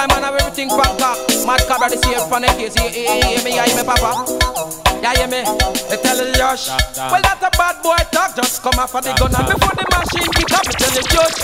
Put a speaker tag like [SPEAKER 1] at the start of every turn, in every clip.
[SPEAKER 1] boy man have everything from top. Mad Cobra the same from the case. Hear, hear, hear me, hear me, papa. Yeah, hear me. They tell you, Yush. Well, that's a bad boy talk. Just come off of the gun and before the machine kick off, tell you, Yush.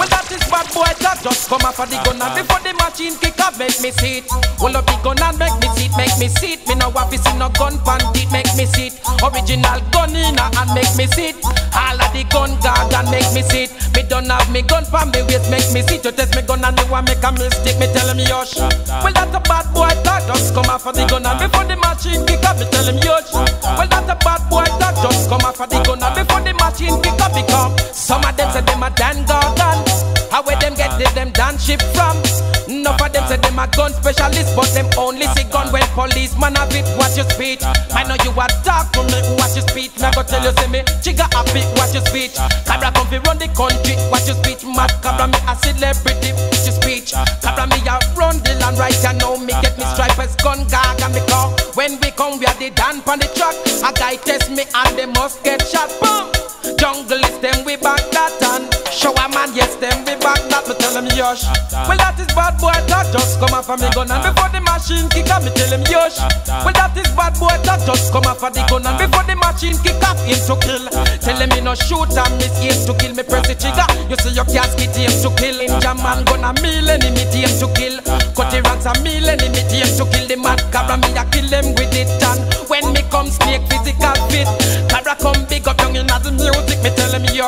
[SPEAKER 1] Well, that is bad boy talk. Just come off of the gun and before the machine kick off, make me see it. Well, up the gun and make me see it, make me see it. Me no to see no gun bandit, make me see it. Original gun in and make me see it. All of the gun gag and make me see it. Me don't have me gun from me waist, make me see it. You test me gun and me want make a mistake, me tell him, Yush. Well, that's a bad boy talk. Just come off of the gun and before the machine kick off, me tell him, Yush. Well, that's a bad boy talk. Just come off of the gun and before the machine kick off, become. Some of them say them a Dan Gorgon. How where them get the, them dance ship from? Enough of them say them a gun specialist, but them only see gun when policeman have it. Watch your speech. I know you a talk to me, watch your speech. Me go tell you say me, chigga happy, watch your speech. Cobra come fi run the country, watch your speech. Mad Cobra me a celebrity, watch your speech. Cobra me a run the land right you know me get me stripe as gun gag and me call. When we come we are the dan on the truck. A guy test me and they must get shot. Boom. Jungle is them we back that and show a man yes them we back that me tell him Yush. Well that is bad boy talk just come off of me gun. And before the machine kick off me tell him Yush. Well that is bad boy talk just come off of the gun. And before the machine kick off him to kill. Tell him he no shoot and miss him to kill me press the trigger. You see your casket him to kill. Ninjaman gonna meal enemy him to kill. Cutty Ranks a meal enemy him to kill. The mad Cobra me a kill them with it. And when me come snake physical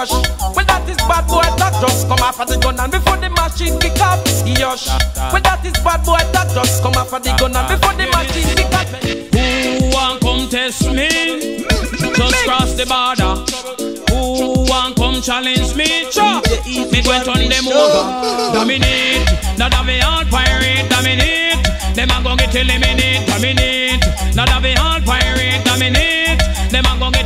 [SPEAKER 1] Yush. Well that is bad boy talk just come of the gun and before the machine kick off Yush. Well that is bad boy talk just come of the gun and before the machine kick up.
[SPEAKER 2] Who want come test me? Just cross the border. Who want come challenge me? Chop. Me go turn them over. Dominate. Not have a hard pirate. Dominate. Them a go get eliminate. Dominate. Not have a hard pirate. Dominate.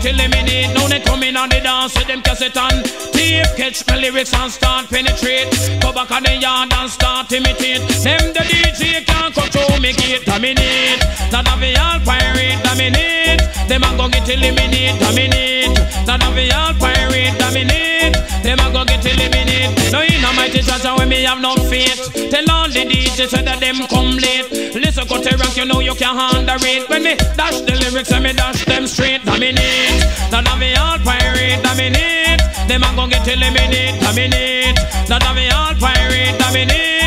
[SPEAKER 2] Eliminate. Now they come in on the dance with them cassette and tape. Catch my lyrics and start penetrate. Go back on the yard and start imitate. Them the DJ can't control me gate. Dominate. Not have a hard pirate. Dominate. Them a go get eliminate. Dominate. Not have a hard pirate. Dominate. Them a go get eliminate. No in a mighty chance when me have no faith. Tell all the DJs that them come late. Listen, Cutty Rank, you know you can't handle it. When me dash the lyrics and me dash them straight. Dominate. Not have a hard pirate. Dominate. Them a go get eliminate. Dominate. Not have a hard pirate. Dominate.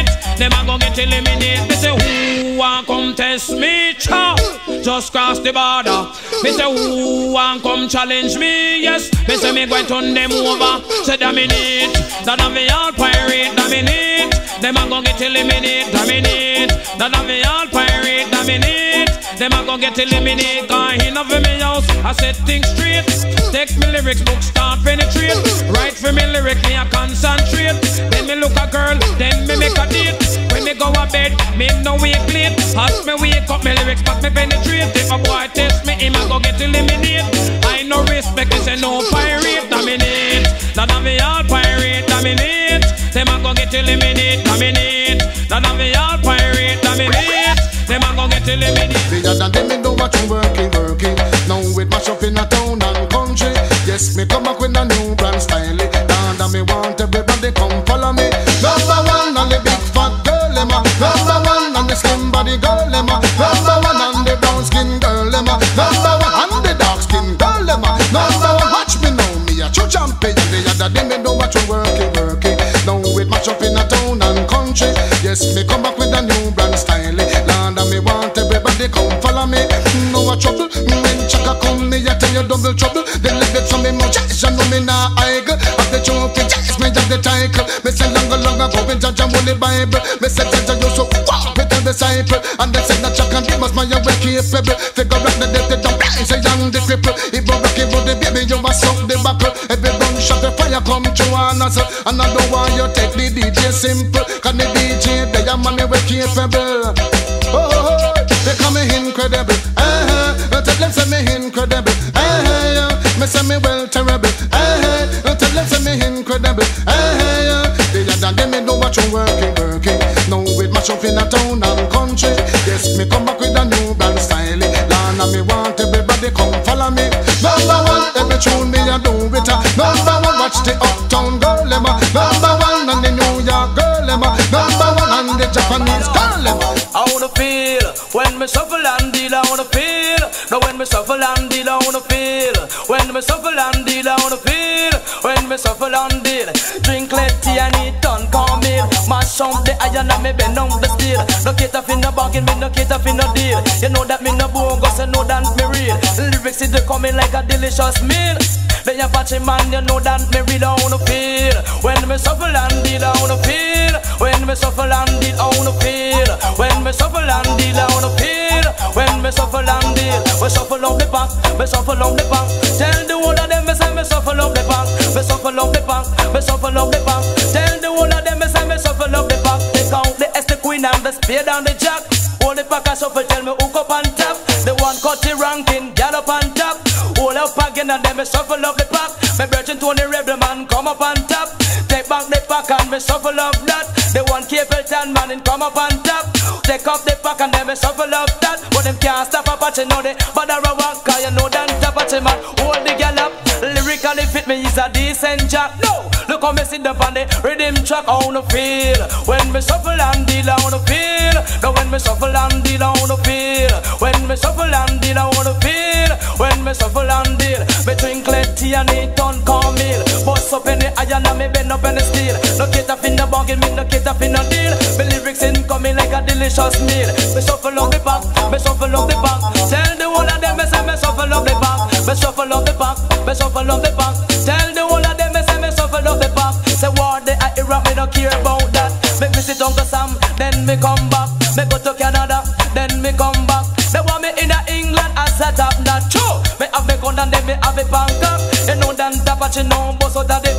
[SPEAKER 2] Them a go get eliminate. Me say who want come test me? Cha. Just cross the border. Me say who want come challenge me? Yes. Me say me going turn them over. Say dominate. That a hard pirate. Dominate. Them a go get eliminate. Dominate. That a hard pirate. Dominate. Them a go get eliminate. Cause he not for me house. I set things straight. Take me lyrics book start penetrate. Write for me lyric me a concentrate. Then me look a girl. Then me make a date. When me go a bed, me no wake late. As me wake up, me lyrics but me penetrate. If a boy test me, him a go get eliminate. I no respect, me say no pirate dominate. That a hard pirate dominate. Them a go get eliminate dominate. That a hard pirate dominate. Get eliminate.
[SPEAKER 3] Bigger than them, me know what you working, working. Now with mash up in a town and country. Yes, me come back with a new brand style. Down that me want everybody come follow me. Number one and the big fat girl, Emma. Number one and the slim body girl, Emma. Number one and the brown skin girl, Emma. Number one and the dark skin girl, Emma. Number one, watch me now, me a true champion. The other day me know what you working, working. Now with mash up in a town and country. Yes, me come you double trouble. The lyrics from me much, you know me nah idle. Of the trophy, yes, me just the title. Me say longer, longer go in judge and holy Bible. Me say judge you so wow, with the disciple. And they say that chaka give us my way capable. Figure out the death, they don't blind, say young the cripple. If you rock it, the baby, you a suck the buckle. Every gun shot the fire come through on us. And I don't want you take the DJ simple. Cause the DJ, they are money we capable. terrible. Hey, hey, tell them say me incredible. Hey, hey, yeah. The other day me know what you working, working. Now with my up in a town and country. Yes, me come back with a new band style. Lana, me want everybody come follow me. Number one, every tune me a do with it. Number one, watch the uptown girl, Emma. Number one, and the New York girl, Emma. Number one, and the Japanese girl, Emma.
[SPEAKER 1] I wanna feel when me shuffle and deal. I wanna feel. Now when me shuffle and deal, I wanna feel suffer and deal, I wanna feel. When me suffer and deal, drink let tea and eat done come in. Mash up the iron and me bend down the steel. No cater for no bargain, me no cater for no deal. You know that me no bogus, you know that me real. Lyrics is coming like a delicious meal. Then you patchy man, you know that me real I wanna feel. When me suffer and deal, I wanna feel. When me suffer and deal, I wanna feel. When me suffer and deal, I wanna feel. When me suffer and deal, we suffer love the back, me suffer love the back. Queen and the jack. Hold the pack and shuffle, tell me hook up on top. The one cut the ranking, get up on top. Hold up again and then me shuffle up the pack. Me virgin Tony Rebel man come up on top. Take back the pack and me shuffle up that. The one Capleton man in come up on top. Take up the pack and then me shuffle up that. But them can't stop a you know they. But I walk, cause you know that patch man. Hold the gal up. Lyrically fit me is a decent jack. No, look how me sit up on the rhythm track. I wanna feel when me shuffle and deal. I wanna feel. Now when me shuffle and deal, I wanna feel. When me shuffle and deal, I wanna feel. When me shuffle and deal, me drink let tea and eat on cornmeal. Bust up in the iron and me bend up in the steel. No cater for no bargain, me no cater no. Me lyrics in coming like a delicious meal. Me shuffle up the back, me shuffle up the back. Tell the whole of them me say me shuffle up the back, me shuffle up the back, me shuffle up the back. Tell the whole of them me say me shuffle up the back. Say war the Iraq, me no care about that. Me sit Uncle Sam, then me come back. Me go to Canada, then me come back. They want me in a England, I set up that true. Me have me gun and then me have me Bangkok. You know that but you know boss out of the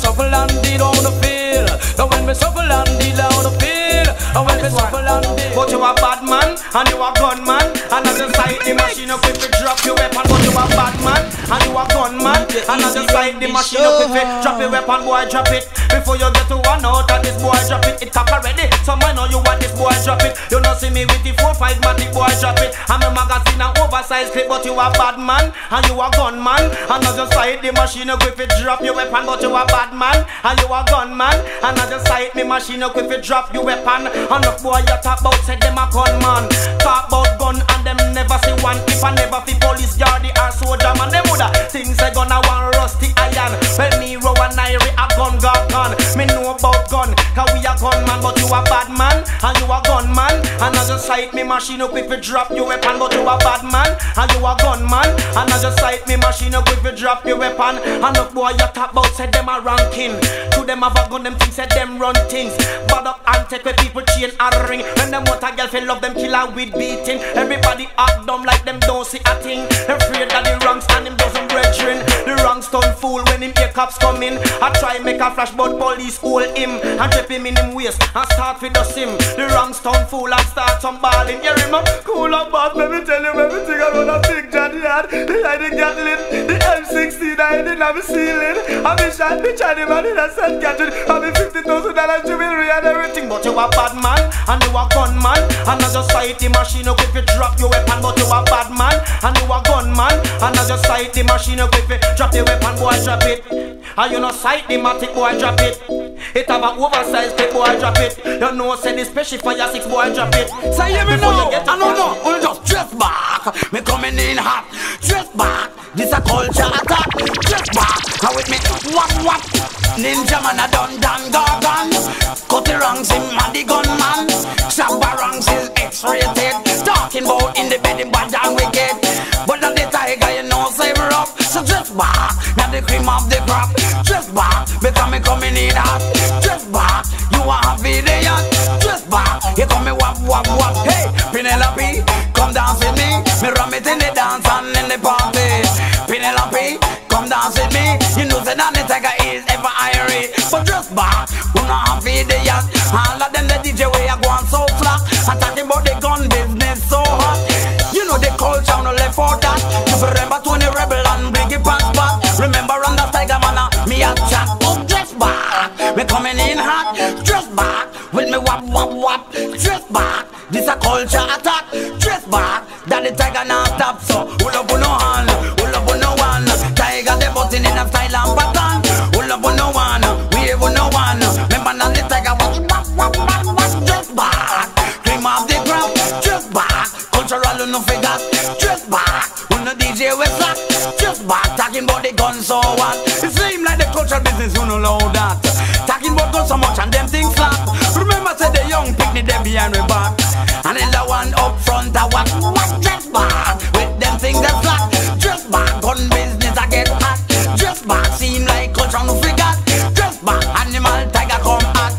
[SPEAKER 1] shuffle and deal, I wanna feel. Now when me shuffle and deal, I wanna feel. And when me shuffle and deal.
[SPEAKER 4] But you a bad man and you a gunman And as you sight the machine up if you drop your weapon But you a bad man and you a gunman And as you sight the machine up if you drop your weapon Boy drop it. Before you get to one out and this boy drop it. It cock already Some man know you want this boy drop it. You know see me with the 4-5 matic boy drop it. I'm a magazine and oversized clip But you a bad man. And you a gunman. And as you sight the machine up if you drop your weapon But you a bad man. And you a gunman. And as you sight the machine up if you drop your weapon. And look boy you talk about say them a gunman. Talk about gun and them never see one. If I never fi police guard or soldier man things I gonna want And I just sight me machine up if you drop your weapon But you a bad man And you a gunman. And I just sight me machine up if you drop your weapon. And look boy you talk about say them a ranking. To them have a gun them things say them run things. Bad up and take with people chain and ring. When them want a girl feel love them kill her with beating. Everybody act dumb like them don't see a thing. Afraid that the wrongs and them doesn't brethren. The wrongs turn fool when him hear cops coming I try make a flash but police hold him. And trap him in him waist and start with the sim The wrongs turn fool and start balling Hear him cool up boss. Let me tell you everything about a big Johnny had The hiding got lit. The M16 I didn't have a ceiling. I be shot the Johnny man in a St. Catherine I be fifty thousand dollar jewelry and everything But you a bad man and you a gun man. And just sight the machine up if you drop your weapon But you a bad man and you a gunman. And I just sight the machine up if you drop your weapon boy drop it And you no sight the matic boy drop it? It have a oversized clip boy drop it. You know say the special fire six boy drop it.
[SPEAKER 5] Say hear me now, I don't know, only just dress back. Me coming in hot, dress back. This a culture attack, dress back. Now with me, wap wap Ninjaman a done done gargan Cutty Ranks him a the gunman Shabba ranks is X-rated Talking about in the bed bad and wicked. But not the tiger you know say rough So dress back, now the cream of the crop. Dress back, because me coming in hot Dress back, you want a video Dress back, you come me wap wap wap. Hey, Penelope, come dance with me. Me ram it in the dance and in the party. Penelope, come dance with me. You know that the tiger is ever irie But dress back, who not have video All of them the DJ way I go on so flat. I'm talking about the gun business so hot. You know the culture no left for that. You remember Tony Rebel me coming in hot Dress back, with me wap wap wap Dress back, this a culture attack Dress back, that the Tiger not stop So pull up on no hand, pull up on no one. Tiger the button in a style and pattern. Pull up on no one, wave on no one. Remember now the Tiger was wap wap wap wap Dress back, cream of the crop Dress back, cultural no forgot. Just back, when the DJ was them things flat. Remember, say the young picnic them behind me back. And then the one up front, I what? What just back? With them things that flat. Just back, gun business I get hot. Just back, seem like culture no forgot. Just back, animal tiger come hot.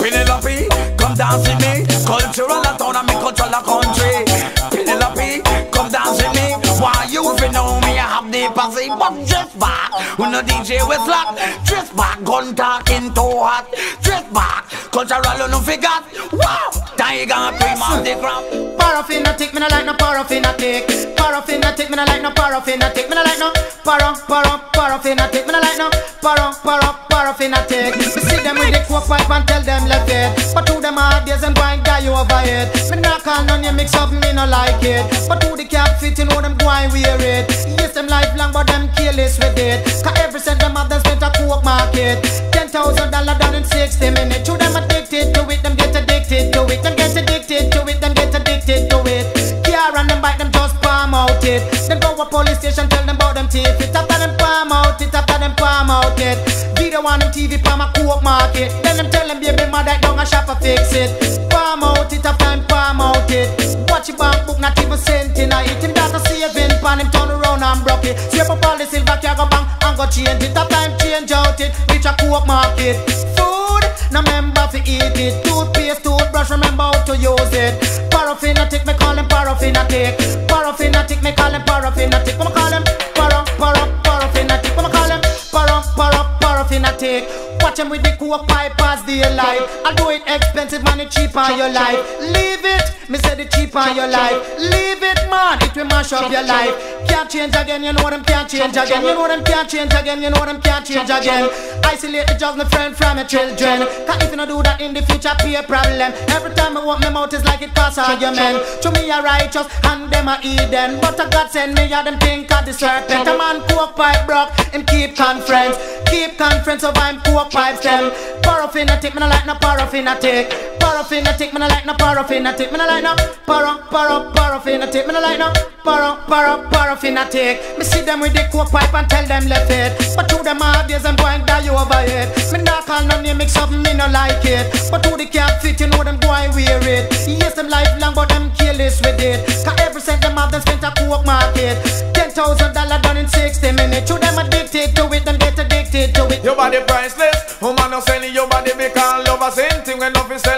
[SPEAKER 5] Penelope, eh? come dance with me. Cultural a town and me cultural a country. Penelope, eh? come dance with me. Why you fi know me? I have the posse, but just back. When the DJ with flat, just back. Gun talking too hot. Back. Cultural no forgot. Wow, tiger prima the crap.
[SPEAKER 6] Parafanatic, me no like no paraffin a tick. Parafanatic, me no like no parafanatic. Me no like no para para parafanatic. Me no like no para para parafanatic. See them with the coke pipe and tell them left it. But to them hard days and you over it. Me not call none you mix up, me no like it. But to the cap fit, you know them going wear it. Yes, them lifelong, but them careless with it. Cause every cent them have them spent a coke market. Ten thousand dollar down in sixty minutes. To them addicted to it, them get addicted to it. Them get addicted to it, them get addicted to it. Car and them bike, them just palm out it. Then go a police station, tell them about them teeth. It after them palm out it, after them palm out it. On them TV, palm a coke market. Then them tell them baby mother down a shop a fix it. Palm out it, after them palm out it. Watch your bank book, not even cent in it. Him data saving, pan him turn around and broke it. Sweep up all the silver, car go bang and go change it. After time change out it, reach a coke market. Food, no member fi eat it. Toothpaste, toothbrush, remember how to use it. Parafanatic, me call him paraffin a tick. Parafanatic, me call him parafanatic. I'ma call him parafanatic. Watch him with the coke pipe the life. I do it expensive, man, it cheap on your life. Leave it, me say the cheap on your life. Leave it, man, it will mash up your life. Can't change again, you know them can't change again. You know them can't change again, you know them can't change again. Isolate the just my friend from my children. Cause if you don't do that in the future, be a problem. Every time I want my mouth is like it cause argument. To me, a righteous and them a Eden. But a God send me, a them think of the serpent. A man coke pipe broke, him keep conference. Keep conference of I'm coke pipes them. Parafanatic, me no like no parafanatic. Parafanatic, me no like no parafanatic. Me no like no para para parafanatic. Me no like no para para parafanatic. Me see them with the coke pipe and tell them left it. But to them hard days, I'm going die you over it. Me not call no name, mix up, me no like it. But to the cap fit, you know them going wear it. Yes, them lifelong, but them careless with it. Cause every cent them have them spent a coke market. Ten thousand dollar done in sixty minutes. To them addicted to it, them get addicted to it.
[SPEAKER 7] Your body priceless. Woman no selling your body because love a same thing when sell for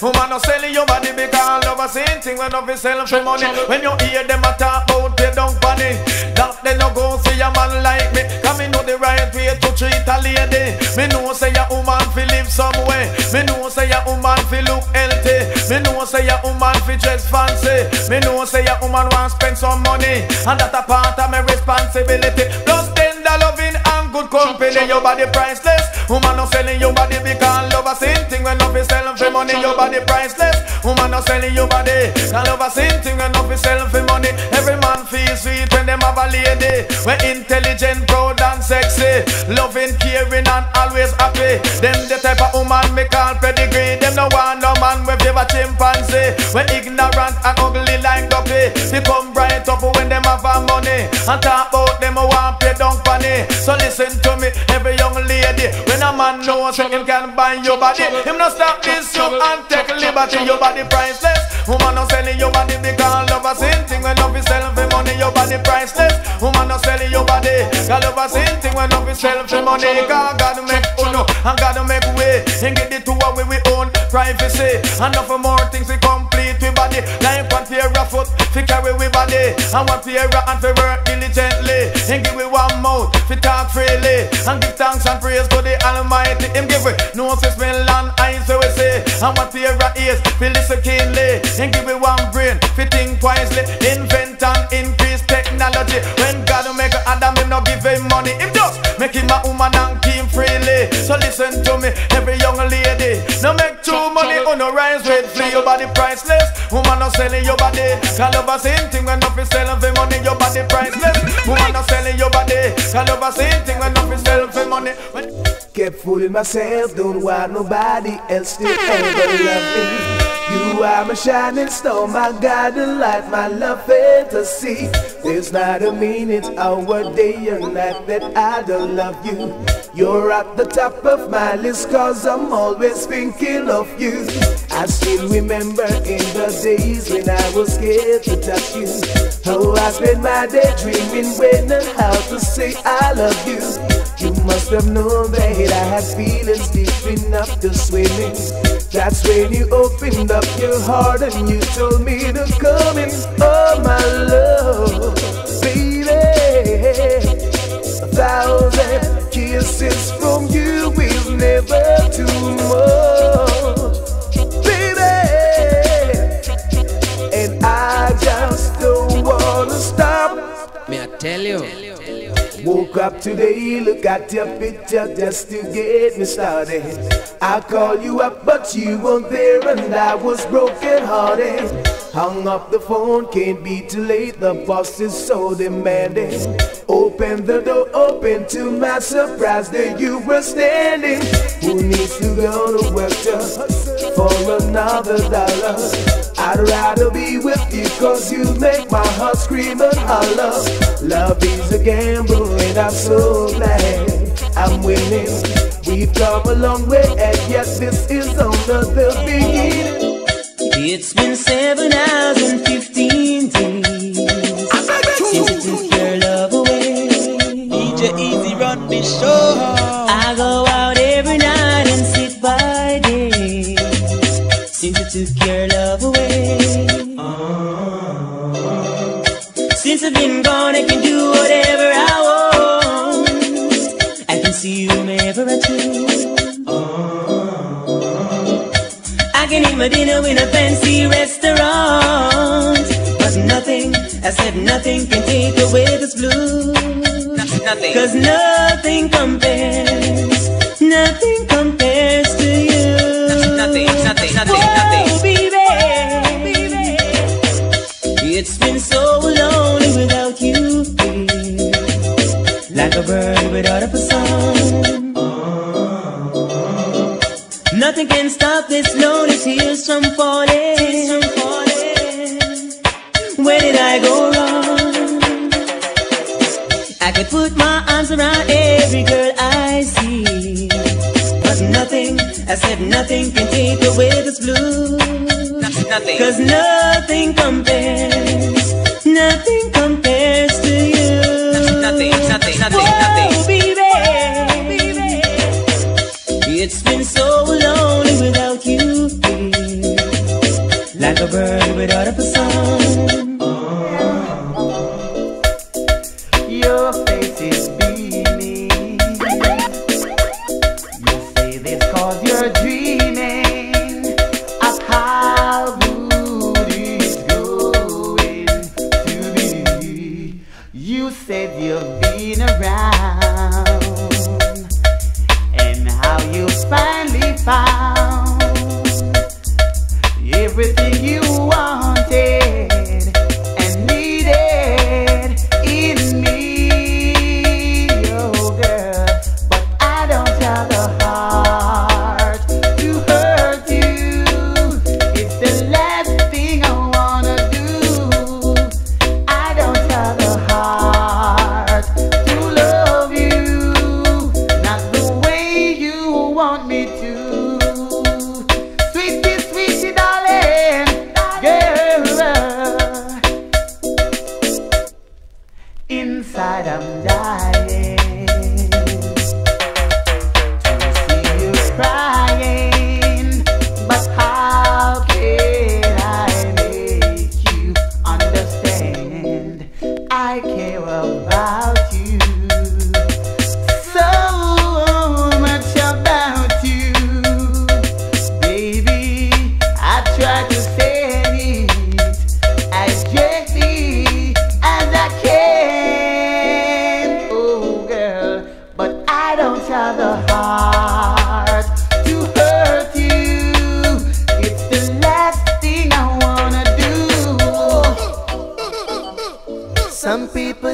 [SPEAKER 7] Woman no selling your body because love a same thing when nothing sell for money. When you hear them a talk about they don't funny, that they no go see a man like me. Cause me know the right way to treat a lady. Me know say a woman fi live some way. Me know say a woman fi look healthy. Me know say a woman fi dress fancy. Me know say a woman want spend some money, and that a part of my responsibility. Plus tender loving good company. Your body priceless. Woman no selling your body because love a same thing when nothing selling for money. Your body priceless. Woman no selling your body. Can love a same thing when nothing selling for money. Every man feels sweet when them have a lady. We're intelligent, proud and sexy. Loving, caring and always happy. Them the type of woman me call pedigree. Them no want no man with a chimpanzee. We're ignorant and ugly duppy. Become bright up when them have a money. And talk about them who want pay down funny. So listen to me, every young lady. When a man knows so him can buy your body, him no stop this you and take liberty. Your body priceless. Woman no selling your body because love a same thing when love is selling for money. Your body priceless. Woman no selling your body. Cause love a same thing when love is selling for money. God make uno and God make way and get the two away we own privacy. And for more things we complete with body like pair of foot fi carry we body and one pair of hand fi work diligently and give we one mouth fi talk freely and give thanks and praise to the Almighty. Him give we nose fi smell and eyes so we say and one pair of ears fi listen keenly and give we one brain fi think wisely. Invent and increase technology. When God make Adam, him no give him money. Him just make him a woman and keep freely. So listen to me, every young lady. Selling your body. Call over same thing when nothing selling for money. Your body priceless. Woman not selling your body. Call over same thing when nothing selling
[SPEAKER 8] kept fooling myself, don't want nobody else to ever love me. You are my shining star, my guiding light, my love fantasy. There's not a minute, hour, day, or night that I don't love you. You're at the top of my list, cause I'm always thinking of you. I still remember in the days when I was scared to touch you. How I spent my day dreaming when and how to say I love you. You must have known that I had feelings deep enough to swim in. That's when you opened up your heart and you told me to come in. Oh, my love, baby. A thousand kisses from you will never too much, baby. And I just don't wanna stop.
[SPEAKER 1] Me I tell you.
[SPEAKER 8] Up today, look at your picture just to get me started. I called you up, but you weren't there, and I was broken hearted. Hung up the phone, can't be too late, the boss is so demanding. Open the door, open to my surprise, there you were standing. Who needs to go to work just for another dollar? I'd rather be with you, cause you make my heart scream and holler. Love is a gamble, and I'm so glad I'm winning. We've come a long way, and yet this is only the beginning.
[SPEAKER 9] It's been seven hours and fifteen days since you took your love away.
[SPEAKER 10] DJ Easy run me show.
[SPEAKER 9] Can my dinner in a fancy restaurant. But nothing, I said nothing can take away this blues.
[SPEAKER 10] Nothing.
[SPEAKER 9] Cause nothing compares, nothing compares to you.
[SPEAKER 10] Nothing, nothing, nothing,
[SPEAKER 9] Whoa,
[SPEAKER 10] nothing.
[SPEAKER 9] baby, oh, baby. It's been so lonely without you. Like a bird without a song. Nothing can stop this lonely tears from falling. Where did I go wrong? I could put my arms around every girl I see. But nothing, I said nothing can take away this blues.
[SPEAKER 10] Nothing.
[SPEAKER 9] Cause nothing compares, nothing compares to you.
[SPEAKER 10] Nothing, nothing, nothing,
[SPEAKER 9] Whoa,
[SPEAKER 10] nothing.
[SPEAKER 9] Like a bird without a song.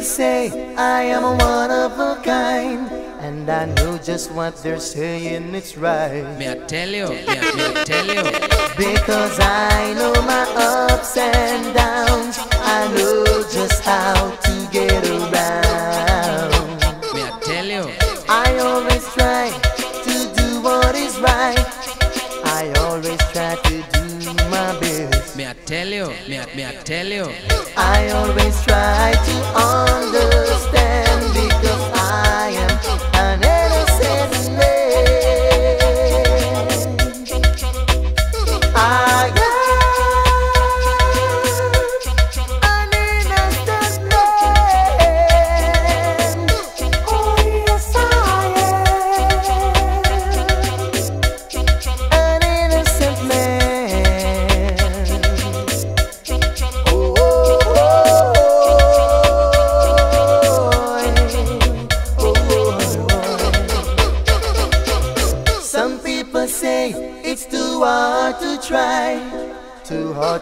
[SPEAKER 6] Say I
[SPEAKER 8] am one of a kind.
[SPEAKER 11] And I know just what they're saying, it's right.
[SPEAKER 12] May I tell you, may I, tell you.
[SPEAKER 11] Because I know my ups and downs. I know just how to get around.
[SPEAKER 12] Me I tell you.
[SPEAKER 11] I always try to do what is right. I always try to do my best.
[SPEAKER 12] Me I tell you, me I, me I tell you.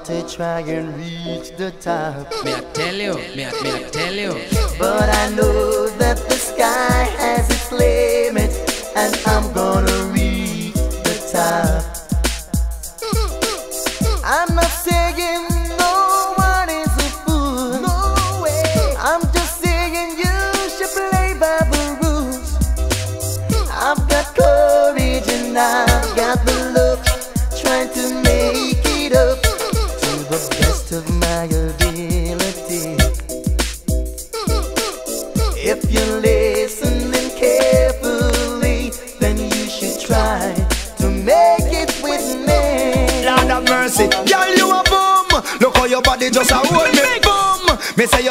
[SPEAKER 11] To try and reach the top.
[SPEAKER 12] May I tell you, may I, me I tell you.
[SPEAKER 11] But I know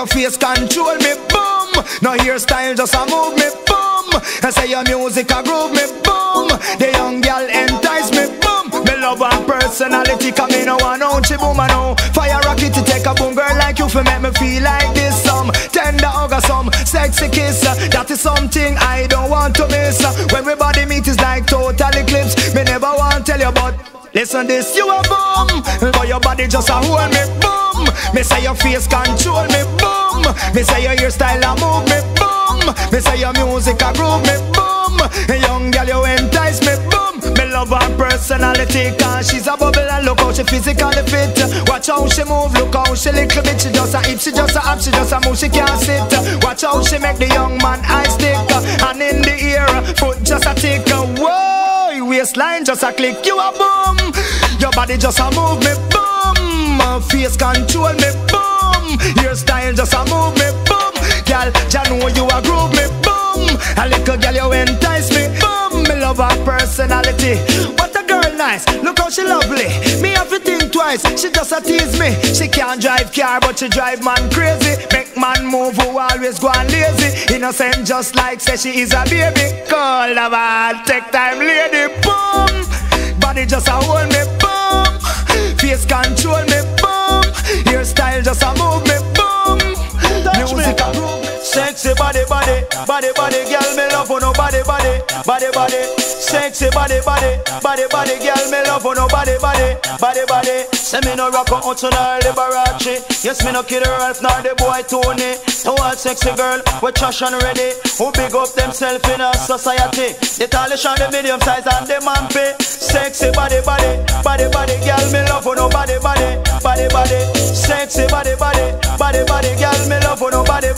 [SPEAKER 13] your face control me, boom. No hairstyle just a move me, boom. And say your music a groove me, boom. The young girl entice me, boom. Me love her personality, come me no one out she boom I know. Fire rocket to take a boom girl like you for make me feel like this. Some tender hug or some sexy kiss. That is something I don't want to miss. When we body meet is like total eclipse. Me never want tell you but. Listen this, you a boom But your body just a hold me, boom Me say your face control me, boom. Me say your hairstyle a move me, boom. Me say your music a groove me, boom. Young girl you entice me, boom. Me love her personality Cause she's a bubble and look how she physically fit. Watch how she move, look how she little bit. She just a hip, she just a up, she just a move, she can't sit. Watch how she make the young man eyes stick. And in the ear, foot just a tick. Whoa, waistline just a click, you a boom. Your body just a move me, boom Face control me, boom. Hairstyle just a move me, boom. Girl, ya know you a groove me, boom. A little girl you entice me, boom. Me love her personality. What a girl nice, look how she lovely. Me have to think twice, she just a tease me. She can't drive car but she drive man crazy. Make man move who always go on lazy. Innocent just like say she is a baby. Call man, take time lady, boom body,
[SPEAKER 14] body, body, girl, me love for no body, body, body. Sexy body, body, body, body, girl, me love for no body, body, body. Say me no rock out to nor Liberace. Yes, me no kid Ralph nor the boy Tony. To all sexy girl, we trash and ready. Who big up themselves in our society. The tallish and the medium size and the mampy. Sexy body, body, body, body, girl, me love for no body, body, body. Sexy body, body, body, body, girl, me love for no body.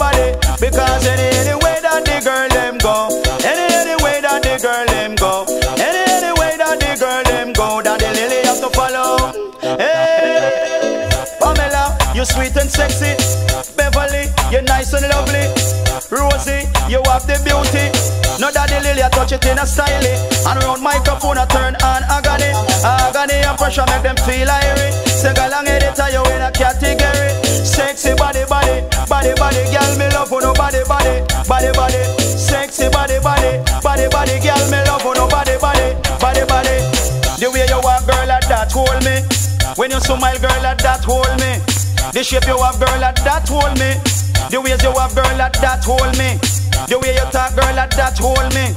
[SPEAKER 14] Because any, any way that the girl them go, any, any way that the girl them go, any, any way that the girl them go, that the lily have to follow. Hey, Pamela, you sweet and sexy. Beverly, you're nice and lovely. Rosie, you have the beauty. No Daddy Lilly, I touch it in a style. And round microphone, I turn on agony. Agony and pressure make them feel. Say, girl, I'm editor, you in a category. Sexy body, girl, me love for no body, body, body. The way you walk, girl, like that hold me. When you smile, girl, like that hold me. The shape you have, girl, like that hold me. The ways you have, girl, like that hold me. The way you talk, girl, like that hold me.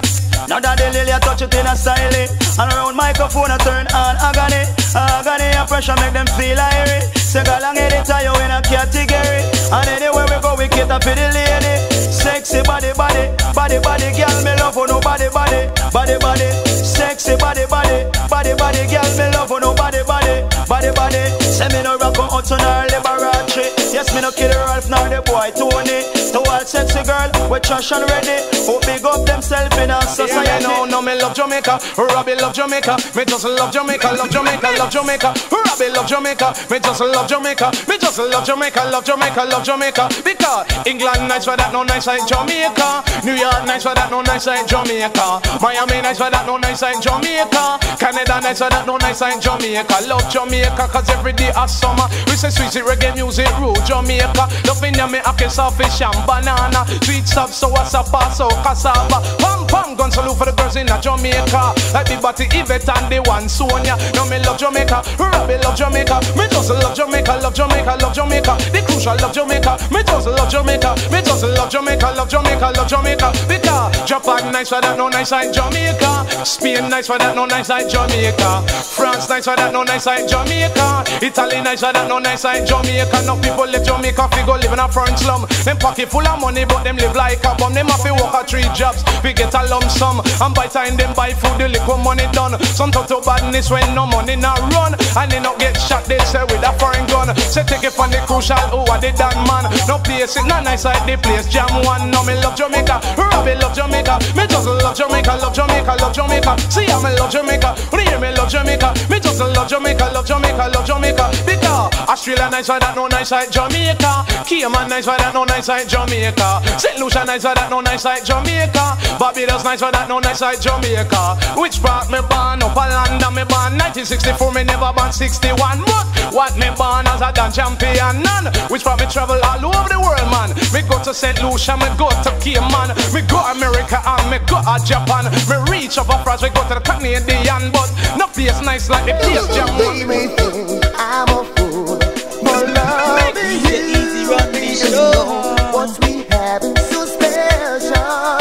[SPEAKER 14] Now that the lily, I touch it in a style And around microphone, I turn on agony Agony and pressure make them feel irie Say, girl, I'm editor, you in a category And anywhere we go, we cater for the lady Sexy body, body, body, body, girl, me love for no body, body, body, body. Sexy body, body, body, body, girl, me love for no body, body, body, body. Say me no rock on to nor Liberace. Yes, me no kill Ralph nor the boy Tony. To all sexy girl, we trash and ready. Who big up themselves in our society.
[SPEAKER 15] Yeah, no, no, me love Jamaica. Robbie love Jamaica. Me just love Jamaica, love Jamaica, love Jamaica. Robbie love Jamaica. Me just love Jamaica. Me just love Jamaica, love Jamaica, love Jamaica. Because England nice for that, no nice like Jamaica. New York nice for that, no nice like Jamaica. Miami nice for that, no nice like Jamaica. Canada nice for that, no nice like Jamaica. Love Jamaica, cause every day a summer. We say sweet reggae music, rule Jamaica. Loving ya me ake fish and banana. Sweet stuff, so what's up, so cassava. Pam pam, gun salute for the girls in Jamaica. Like the body Yvette and the one Sonia. No me love Jamaica, Robbie love Jamaica. Me just love Jamaica, love Jamaica, love Jamaica. The crucial love Jamaica. Me just love Jamaica, me just love Jamaica, love Jamaica, love Jamaica. Because Japan nice for that, no nice like Jamaica. Spain nice for that, no nice like Jamaica. France nice for that, no nice like Jamaica. Italy nice for that, no nice like Jamaica. No people live Jamaica, fi go live in a front slum. Them pocket full of money, but them live like a bum. Them have to work a three jobs, we get a lump sum. And by time them buy food, the liquor money done. Some talk to badness when no money not run, and they not get shot. They say with a foreign gun. Say take it from the crucial, who are the damn man? No place it not nice like the place. Jam one, no me love Jamaica, Robbie love Jamaica. Me just love Jamaica, love Jamaica, love Jamaica. See how me love Jamaica, when you hear me love Jamaica. Me just love Jamaica, love Jamaica, love Jamaica. Because Australia nice for that, no nice like Jamaica. Cayman nice for that, no nice like Jamaica. St. Lucia nice for that, no nice like Jamaica. Barbados nice for that, no nice like Jamaica. Which part me born? Up a land me born 1964, me never born 61. But what me born as a dance champion? None. Which part me travel all over the world, man. Me go to St. Lucia, me go to Cayman. Me go America and me go to Japan. Me reach up a France, we Canadian, but no place nice like the place jam.
[SPEAKER 11] They may think I'm a fool, but love is
[SPEAKER 16] easy, run the show. What we have is so special.